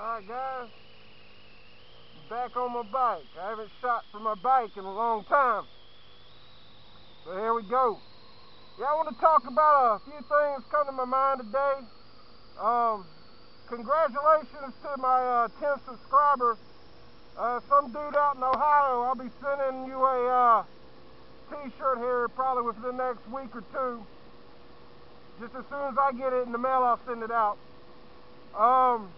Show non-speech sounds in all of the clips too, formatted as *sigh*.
Alright guys, back on my bike. I haven't shot for my bike in a long time. But here we go. Yeah, I want to talk about a few things come to my mind today. Um, congratulations to my uh, 10 subscriber. Uh, some dude out in Ohio, I'll be sending you a uh, t-shirt here probably within the next week or two. Just as soon as I get it in the mail, I'll send it out. Um,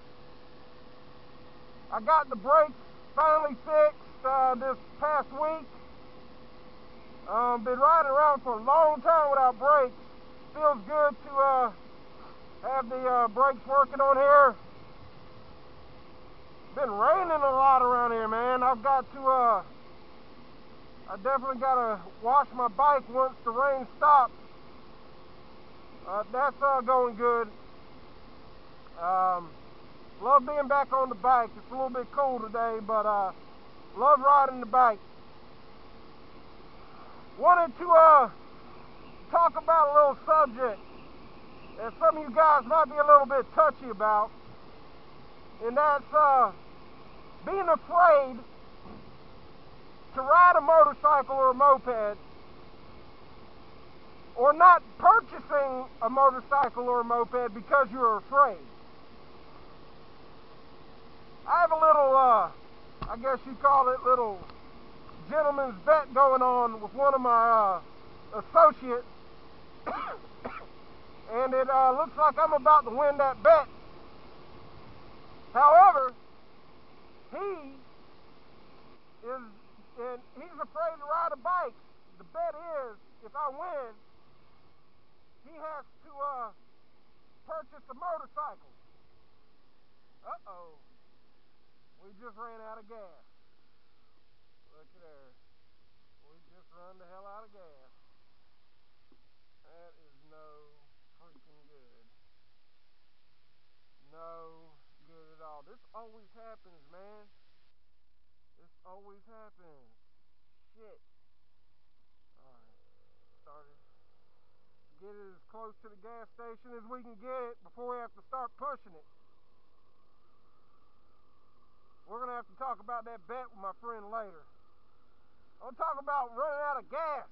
I got the brakes finally fixed uh, this past week. Um, been riding around for a long time without brakes. Feels good to uh, have the uh, brakes working on here. Been raining a lot around here, man. I've got to, uh, I definitely got to wash my bike once the rain stops. Uh, that's uh, going good. Um, Love being back on the bike. It's a little bit cold today, but uh, love riding the bike. Wanted to uh, talk about a little subject that some of you guys might be a little bit touchy about, and that's uh, being afraid to ride a motorcycle or a moped, or not purchasing a motorcycle or a moped because you're afraid. I have a little, uh, I guess you call it little gentleman's bet going on with one of my uh, associates. *coughs* and it uh, looks like I'm about to win that bet. However, he is, and he's afraid to ride a bike. The bet is, if I win, he has to uh, purchase a motorcycle. Uh-oh. Just ran out of gas. Look at there. We just run the hell out of gas. That is no freaking good. No good at all. This always happens, man. This always happens. Shit. Alright. Started. Get it as close to the gas station as we can get it before we have to start pushing it. We're going to have to talk about that bet with my friend later. I'm talk about running out of gas.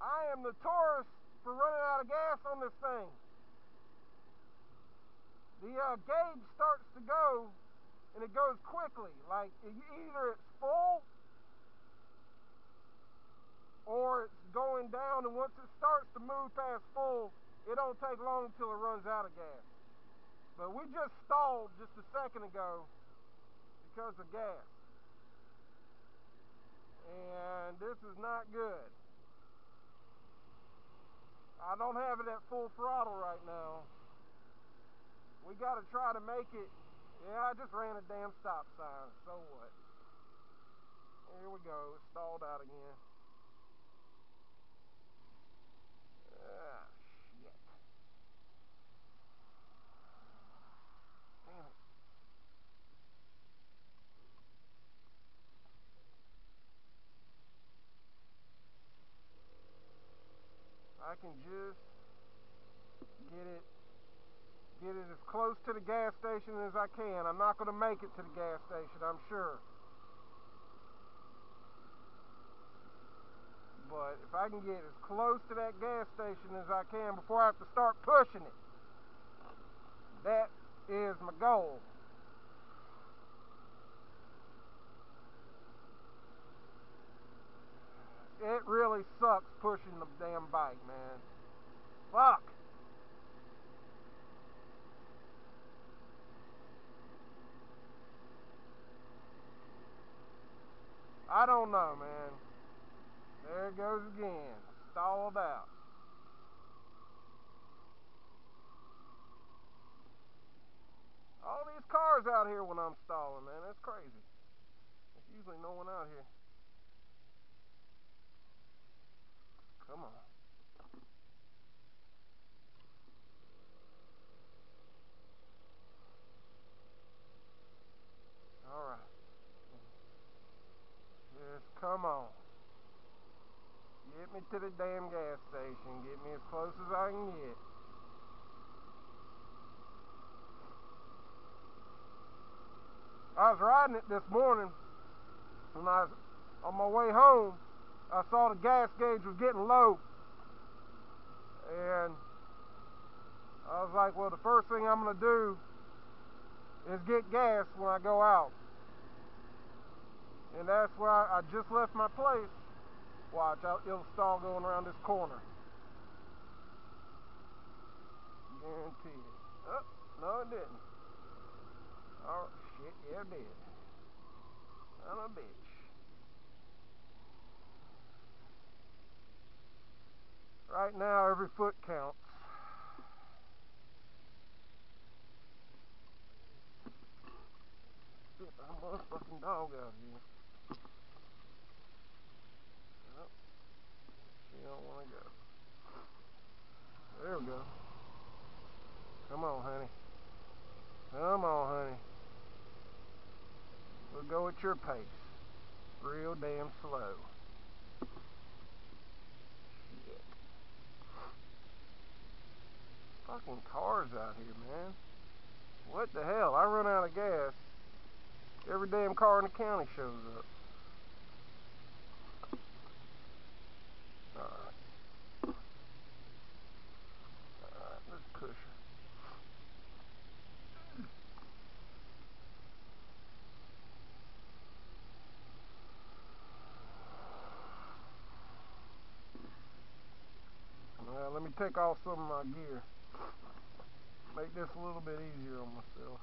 I am notorious for running out of gas on this thing. The uh, gauge starts to go, and it goes quickly. Like either it's full, or it's going down, and once it starts to move past full, it don't take long until it runs out of gas. But we just stalled just a second ago because of gas. And this is not good. I don't have it at full throttle right now. We got to try to make it. Yeah, I just ran a damn stop sign. So what? Here we go. stalled out again. I can just get it get it as close to the gas station as I can. I'm not going to make it to the gas station, I'm sure. But if I can get as close to that gas station as I can before I have to start pushing it, that is my goal. it really sucks pushing the damn bike, man. Fuck. I don't know, man. There it goes again. Stalled out. All these cars out here when I'm stalling, man. That's crazy. There's usually no one out here. Come on. to the damn gas station. Get me as close as I can get. I was riding it this morning, when I was on my way home. I saw the gas gauge was getting low, and I was like, "Well, the first thing I'm gonna do is get gas when I go out." And that's why I just left my place Watch, out, it'll stall going around this corner. Guaranteed. Oh, no, it didn't. Oh, shit, yeah, it did. Of a bitch. Right now, every foot counts. Shit, I'm a fucking dog out here. She don't want to go. There we go. Come on, honey. Come on, honey. We'll go at your pace. Real damn slow. Shit. Fucking cars out here, man. What the hell? I run out of gas. Every damn car in the county shows up. Alright. Alright, let's push her. Well, let me take off some of my gear. Make this a little bit easier on myself.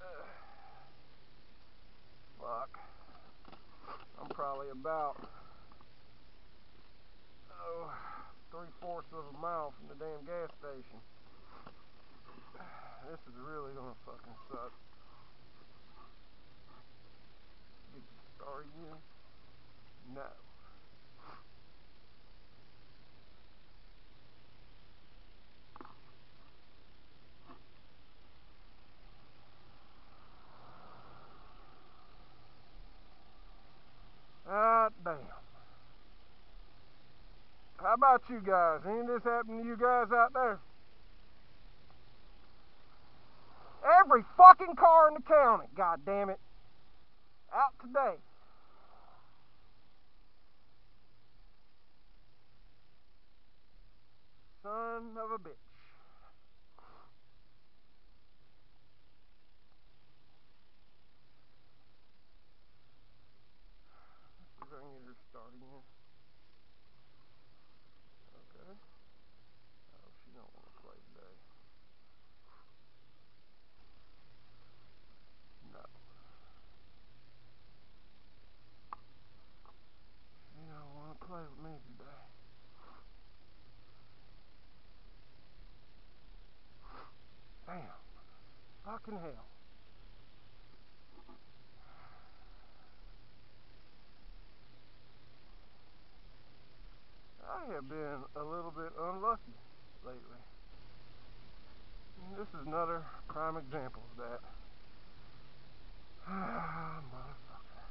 *sighs* Fuck. I'm probably about oh three fourths of a mile from the damn gas station. *sighs* This is really gonna fucking suck. Get you? No. Ah, damn. How about you guys? Ain't this happening to you guys out there? Every fucking car in the county, god damn it. Out today. Son of a bitch. Let's see if I can get her. Oh, she don't want to play today. No. She don't want to play with me today. Damn. Fucking hell. I have been a little bit unlucky lately. And this is another prime example of that. *sighs* Motherfucker.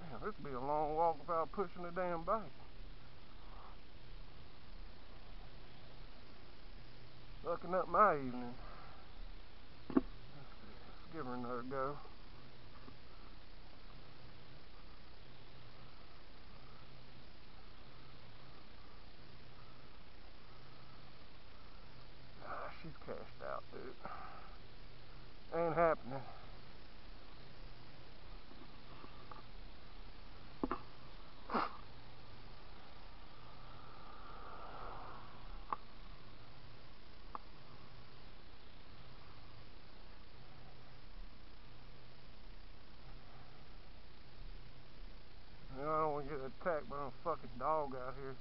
Man, this would be a long walk without pushing the damn bike. Fucking up my evening. Give her another go. Ah, she's cashed out, dude. Ain't happening. I don't want to get attacked by a fucking dog out here.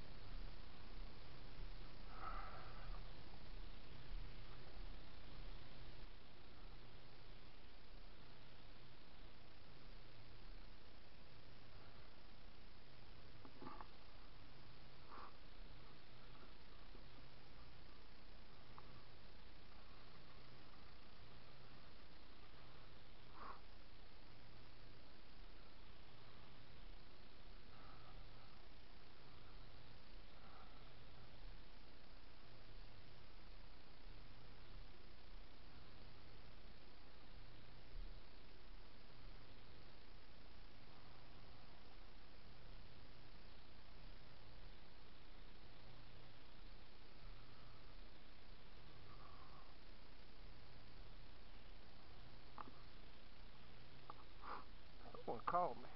Called me.